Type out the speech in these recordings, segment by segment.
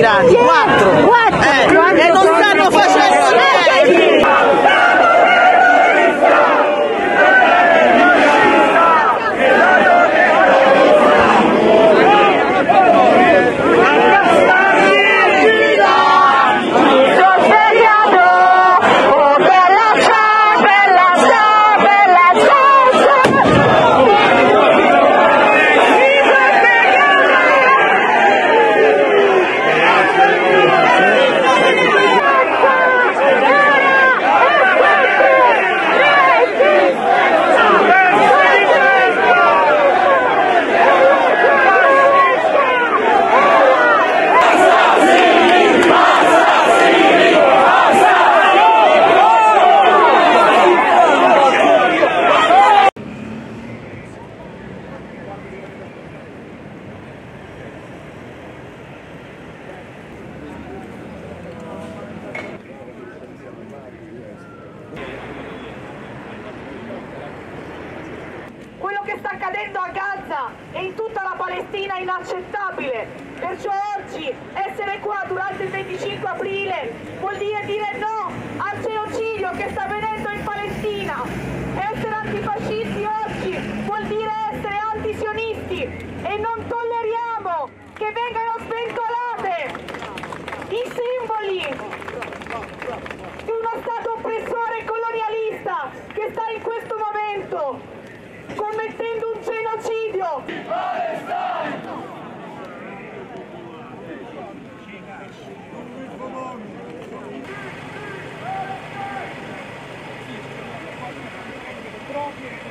quattro ne hanno tirati, quattro. Eh, e non stanno facendo niente. Quello che sta accadendo a Gaza e in tutta la Inaccettabile. Perciò oggi essere qua durante il 25 aprile vuol dire dire no al genocidio che sta avvenendo in Palestina. Essere antifascisti oggi vuol dire essere antisionisti e non tolleriamo che vengano sventolate i simboli di uno Stato oppressore e colonialista che sta in questo momento commettendo un genocidio. Mai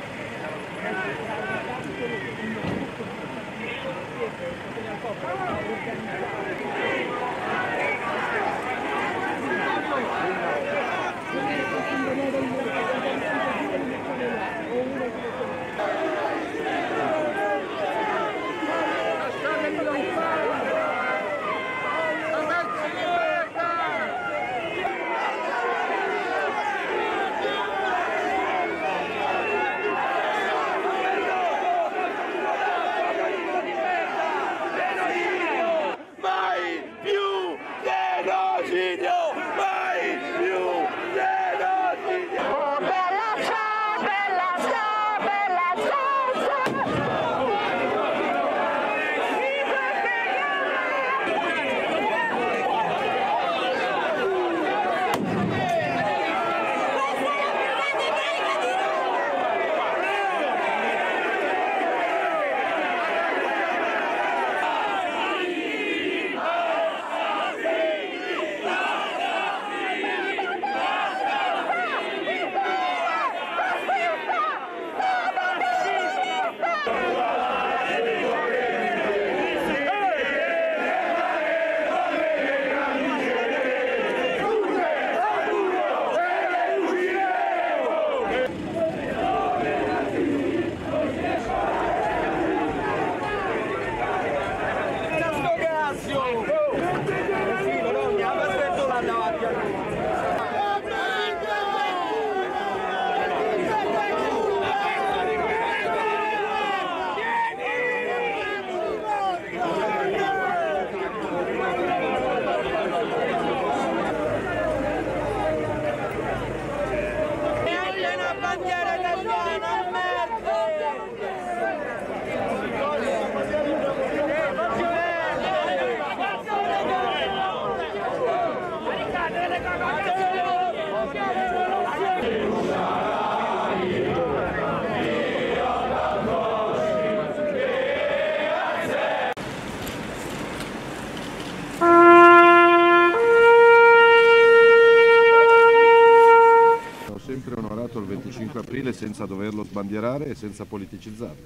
25 aprile senza doverlo sbandierare e senza politicizzarlo.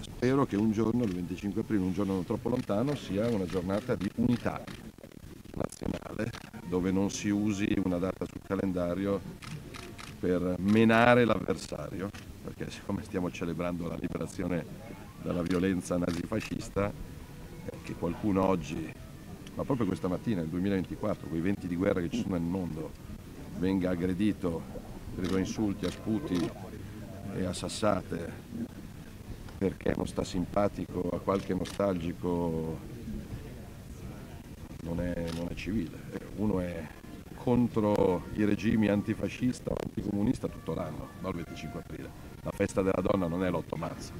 Spero che un giorno, il 25 aprile, un giorno non troppo lontano, sia una giornata di unità nazionale, dove non si usi una data sul calendario per menare l'avversario, perché siccome stiamo celebrando la liberazione dalla violenza nazifascista, eh, che qualcuno oggi, ma proprio questa mattina, nel 2024, con i venti di guerra che ci sono nel mondo, venga aggredito, a insulti, a sputi e a sassate perché non sta simpatico a qualche nostalgico non è, non è civile. Uno è contro i regimi antifascista o anticomunista tutto l'anno, il 25 aprile. La festa della donna non è l'8 marzo.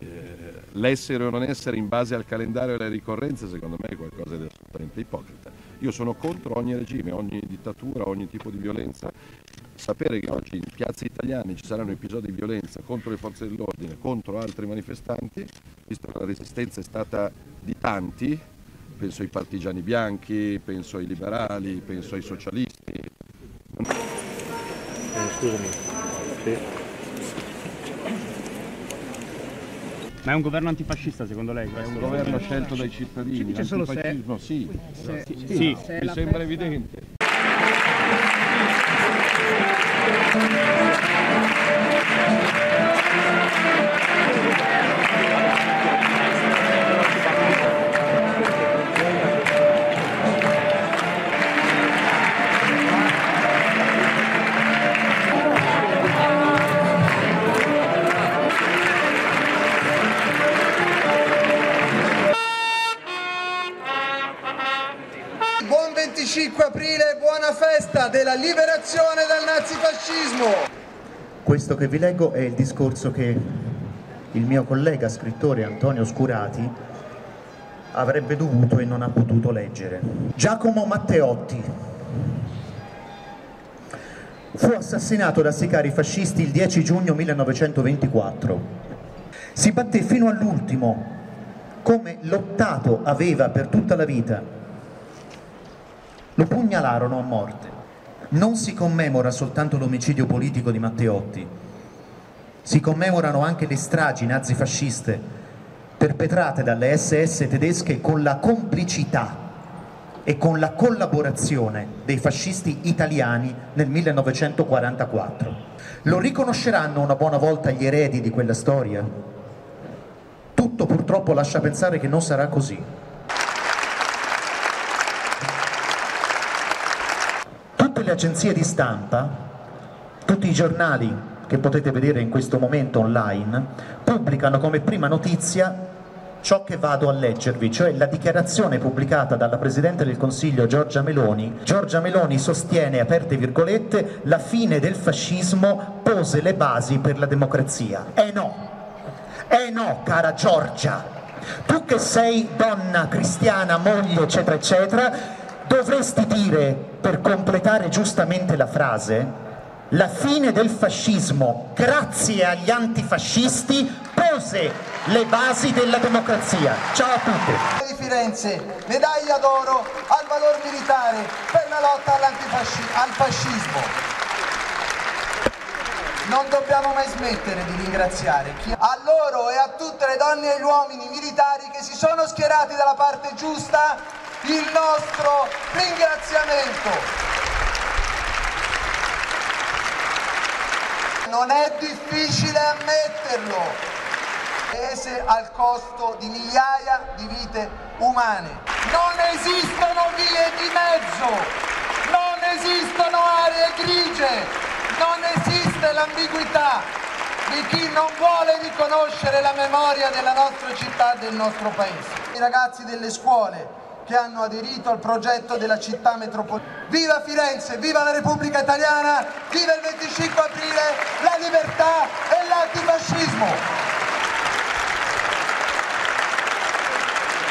Eh, l'essere o non essere in base al calendario e alle ricorrenze secondo me è qualcosa di assolutamente ipocrita. Io sono contro ogni regime, ogni dittatura, ogni tipo di violenza. Sapere che oggi in piazze italiane ci saranno episodi di violenza contro le forze dell'ordine, contro altri manifestanti, visto che la resistenza è stata di tanti, penso ai partigiani bianchi, penso ai liberali, penso ai socialisti. Eh, scusami. Sì. Ma è un governo antifascista secondo lei? È un governo scelto dai cittadini. Ci dice solo se- L'antifascismo, sì, se- sì, sì. mi sembra evidente. Della liberazione dal nazifascismo! Questo che vi leggo è il discorso che il mio collega scrittore Antonio Scurati avrebbe dovuto e non ha potuto leggere. Giacomo Matteotti fu assassinato da sicari fascisti il 10 giugno 1924. Si batté fino all'ultimo, come lottato aveva per tutta la vita lo pugnalarono a morte. Non si commemora soltanto l'omicidio politico di Matteotti, si commemorano anche le stragi nazifasciste perpetrate dalle SS tedesche con la complicità e con la collaborazione dei fascisti italiani nel 1944. Lo riconosceranno una buona volta gli eredi di quella storia? Tutto purtroppo lascia pensare che non sarà così. Le agenzie di stampa, tutti i giornali che potete vedere in questo momento online, pubblicano come prima notizia ciò che vado a leggervi, cioè la dichiarazione pubblicata dalla Presidente del Consiglio Giorgia Meloni. Giorgia Meloni sostiene, aperte virgolette, la fine del fascismo pose le basi per la democrazia. Eh no, eh no, cara Giorgia, tu che sei donna cristiana, moglie, eccetera, eccetera, dovresti dire, per completare giustamente la frase, la fine del fascismo, grazie agli antifascisti, pose le basi della democrazia. Ciao a tutti. di Firenze, medaglia d'oro al valor militare per la lotta al fascismo. Non dobbiamo mai smettere di ringraziare chi- a loro e a tutte le donne e gli uomini militari che si sono schierati dalla parte giusta il nostro ringraziamento. Non è difficile ammetterlo, paese al costo di migliaia di vite umane. Non esistono vie di mezzo, non esistono aree grigie, non esiste l'ambiguità di chi non vuole riconoscere la memoria della nostra città e del nostro paese. I ragazzi delle scuole che hanno aderito al progetto della città metropolitana. Viva Firenze, viva la Repubblica Italiana, viva il 25 aprile, la libertà e l'antifascismo!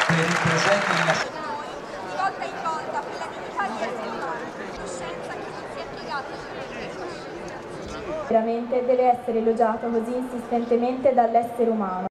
Per il progetto della di volta in volta per la dignità di essere umani, coscienza che non si è piegata Veramente deve essere elogiato così insistentemente dall'essere umano.